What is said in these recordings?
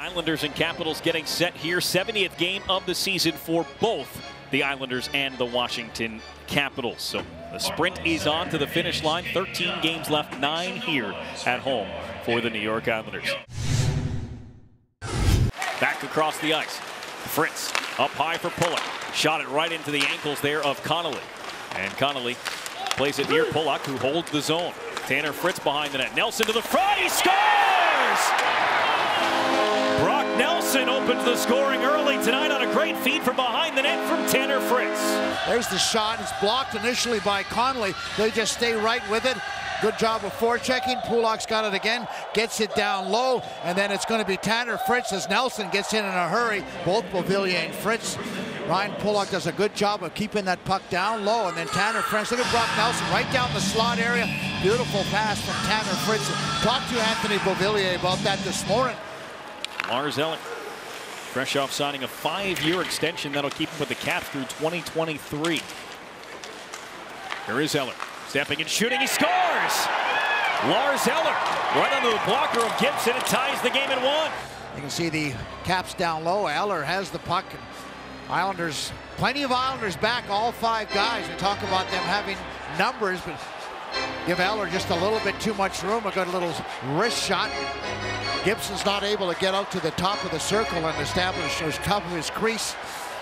Islanders and Capitals getting set here. 70th game of the season for both the Islanders and the Washington Capitals. So the sprint is on to the finish line. 13 games left, nine here at home for the New York Islanders. Back across the ice. Fritz up high for Pulock. Shot it right into the ankles there of Connolly. And Connolly plays it near Pulock, who holds the zone. Tanner Fritz behind the net. Nelson to the front. He scores! Nelson opens the scoring early tonight on a great feed from behind the net from Tanner Fritz. There's the shot. It's blocked initially by Connolly. They just stay right with it. Good job of forechecking. Pulock's got it again, gets it down low, and then it's going to be Tanner Fritz as Nelson gets in in a hurry. Both Beauvillier and Fritz. Ryan Pulock does a good job of keeping that puck down low, and then Tanner Fritz. Look at Brock Nelson right down the slot area. Beautiful pass from Tanner Fritz. Talked to Anthony Beauvillier about that this morning. Lars fresh off signing a five-year extension that'll keep him with the Caps through 2023. Here is Eller. Stepping and shooting, he scores! Lars Eller right under the blocker of Gibson. It ties the game at one. You can see the caps down low. Eller has the puck. Islanders, plenty of Islanders back, all five guys. We talk about them having numbers, but give Eller just a little bit too much room. A good little wrist shot. Gibson's not able to get out to the top of the circle and establish his top of his crease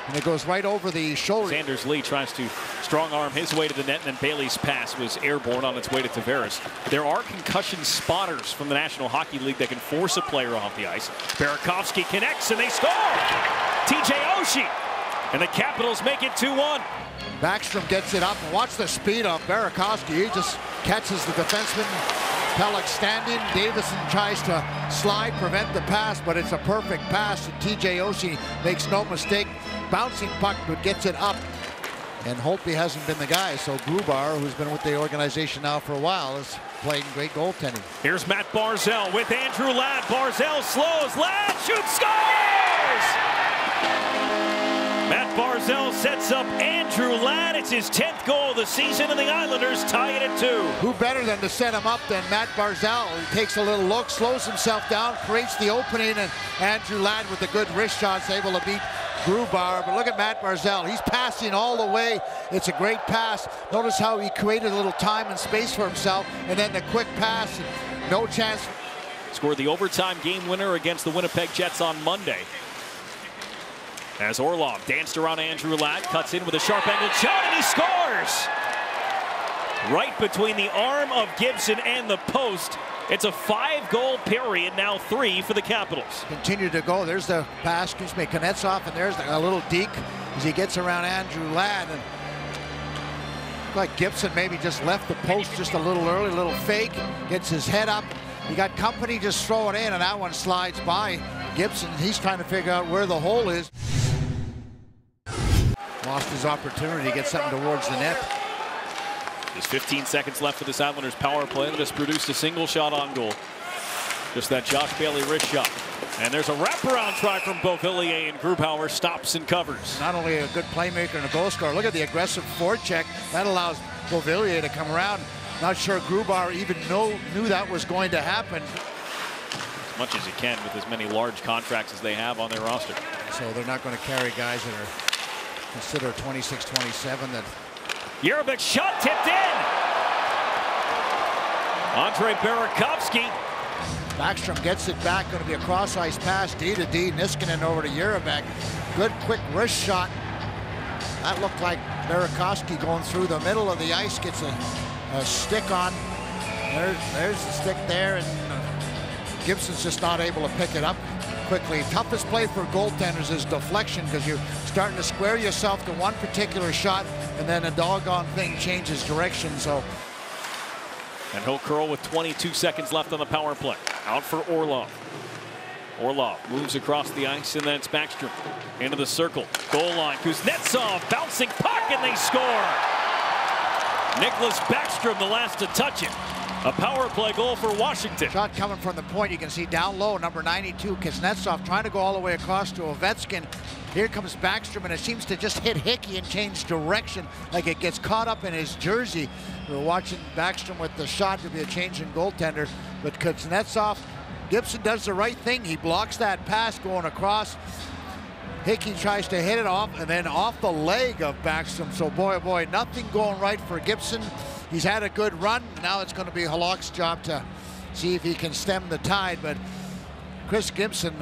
and it goes right over the shoulder. Sanders Lee tries to strong arm his way to the net, and then Bailey's pass was airborne on its way to Tavares. There are concussion spotters from the National Hockey League that can force a player off the ice. Burakovsky connects, and they score! TJ Oshie! And the Capitals make it 2-1. Backstrom gets it up, and watch the speed of Burakovsky. He just catches the defenseman. Pelech standing. Davidson tries to slide, prevent the pass, but it's a perfect pass. And TJ Oshie makes no mistake bouncing puck, but gets it up. And Holtby hasn't been the guy, so Grubauer, who's been with the organization now for a while, is playing great goaltending. Here's Matt Barzal with Andrew Ladd. Barzal slows, Ladd shoots, scores! Barzal sets up Andrew Ladd. It's his 10th goal of the season, and the Islanders tie it at two. Who better than to set him up than Matt Barzal? He takes a little look, slows himself down, creates the opening, and Andrew Ladd with the good wrist shots able to beat Grubauer, but look at Matt Barzal. He's passing all the way. It's a great pass. Notice how he created a little time and space for himself, and then the quick pass. No chance. Scored the overtime game winner against the Winnipeg Jets on Monday. As Orlov danced around Andrew Ladd, cuts in with a sharp angled shot, and he scores! Right between the arm of Gibson and the post. It's a five-goal period, now three for the Capitals. Continue to go. There's the pass, excuse me, Kuznetsov, and there's a little deke as he gets around Andrew Ladd. And like Gibson maybe just left the post just a little early, a little fake, gets his head up. You got company just throw it in, and that one slides by Gibson. He's trying to figure out where the hole is. Lost his opportunity to get something towards the net. There's 15 seconds left for this Islanders power play that has produced a single shot on goal. Just that Josh Bailey wrist shot. And there's a wraparound try from Beauvillier and Grubauer stops and covers. Not only a good playmaker and a goal scorer, look at the aggressive forecheck. That allows Beauvillier to come around. Not sure Grubauer even know, knew that was going to happen. As much as he can with as many large contracts as they have on their roster. So they're not going to carry guys that are considered 26-27 that Jerabek shot tipped in. Andre Burakovsky. Backstrom gets it back. Going to be a cross ice pass. D to D. Niskanen over to Jerabek. Good quick wrist shot. That looked like Burakovsky going through the middle of the ice. Gets a, a stick on. There, there's the stick there. And uh, Gibson's just not able to pick it up quickly. Toughest play for goaltenders is deflection because you're starting to square yourself to one particular shot and then a doggone thing changes direction. So. And he'll curl with 22 seconds left on the power play. Out for Orlov. Orlov moves across the ice and then it's Backstrom into the circle. Goal line. Kuznetsov bouncing puck and they score. Nicklas Backstrom the last to touch it. A power play goal for Washington. Shot coming from the point. You can see down low, number 92, Kuznetsov trying to go all the way across to Ovechkin. Here comes Backstrom, and it seems to just hit Hickey and change direction, like it gets caught up in his jersey. We're watching Backstrom with the shot to be a change in goaltender, but Kuznetsov Gibson does the right thing. He blocks that pass going across. Hickey tries to hit it off and then off the leg of Backstrom. So boy, oh boy, nothing going right for Gibson. He's had a good run. Now it's going to be Halak's job to see if he can stem the tide. But Chris Gibson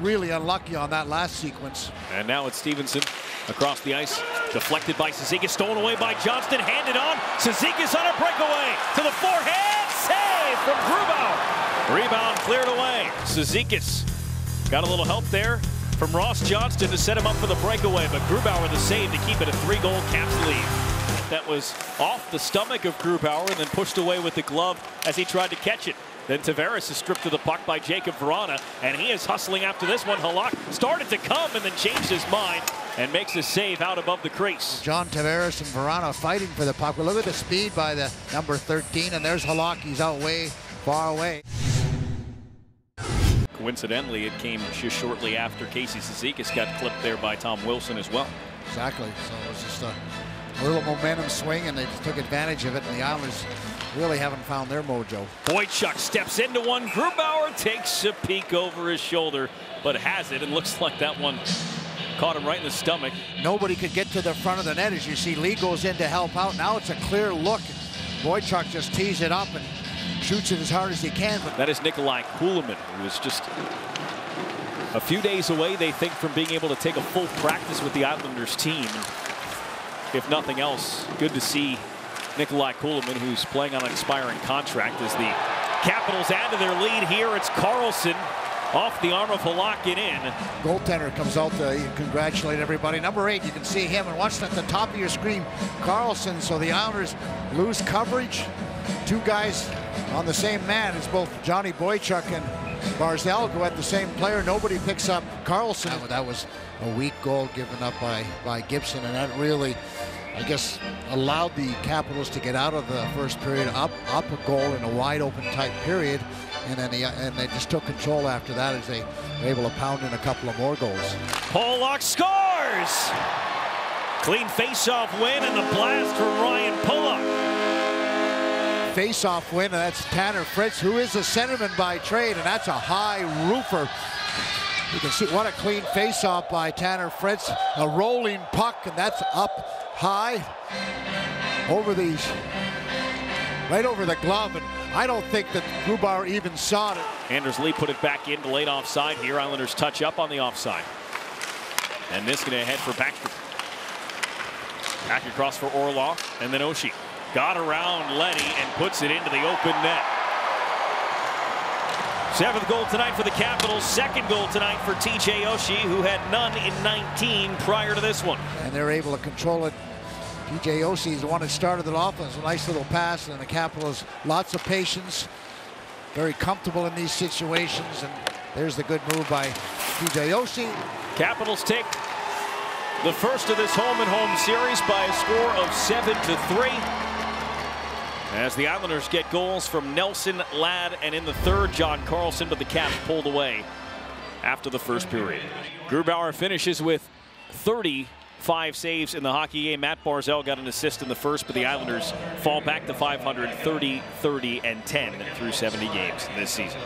really unlucky on that last sequence. And now it's Stephenson across the ice. Deflected by Cizikas, stolen away by Johnston, handed on. Cizikas on a breakaway to the forehand. Save from Grubauer. Rebound cleared away. Cizikas got a little help there from Ross Johnston to set him up for the breakaway, but Grubauer the save to keep it a three-goal Caps lead. That was off the stomach of Grubauer and then pushed away with the glove as he tried to catch it. Then Tavares is stripped to the puck by Jakub Vrana, and he is hustling after this one. Halak started to come and then changed his mind and makes a save out above the crease. John Tavares and Verana fighting for the puck. Look at the speed by the number 13, and there's Halak. He's out way far away. Coincidentally, it came just shortly after Casey Cizikas got clipped there by Tom Wilson as well. Exactly. So it was just a, a little momentum swing, and they took advantage of it, and the Islanders really haven't found their mojo. Boychuk steps into one. Grubauer takes a peek over his shoulder, but has it, and looks like that one caught him right in the stomach. Nobody could get to the front of the net as you see Lee goes in to help out. Now it's a clear look. Boychuk just tees it up and shoots it as hard as he can. But that is Nikolai Kulemin, who is just a few days away, they think, from being able to take a full practice with the Islanders team. If nothing else, good to see Nikolai Kulemin, who's playing on an expiring contract, as the Capitals add to their lead here. It's Carlson off the arm of Halak in. Goaltender comes out to congratulate everybody. Number eight, you can see him and watch at the top of your screen, Carlson. So the Islanders lose coverage. Two guys on the same man as both Johnny Boychuk and Barzal go at the same player. Nobody picks up Carlson. That was a weak goal given up by, by Gibson, and that really, I guess, allowed the Capitals to get out of the first period, up up a goal in a wide open type period, and then the, and they just took control after that as they were able to pound in a couple of more goals. Pulock scores! Clean face-off win and the blast from Ryan Pulock face-off win, and that's Tanner Fritz, who is a centerman by trade, and that's a high roofer. You can see what a clean face-off by Tanner Fritz. A rolling puck, and that's up high over these, right over the glove. And I don't think that Grubauer even saw it. Anders Lee put it back in, to late offside here. Islanders touch up on the offside. And this going to head for Backstrom. Back across for Orlov, and then Oshie. Got around Leddy and puts it into the open net. Seventh goal tonight for the Capitals. Second goal tonight for TJ Oshie, who had none in 19 prior to this one. And they're able to control it. TJ Oshie is the one that started it off. It was a nice little pass, and the Capitals, lots of patience, very comfortable in these situations. And there's the good move by TJ Oshie. Capitals take the first of this home and home series by a score of 7 to 3. As the Islanders get goals from Nelson, Ladd, and in the third, John Carlson, but the Caps pulled away after the first period. Grubauer finishes with 35 saves in the hockey game. Matt Barzal got an assist in the first, but the Islanders fall back to 500, 30, 30, and 10 through 70 games this season.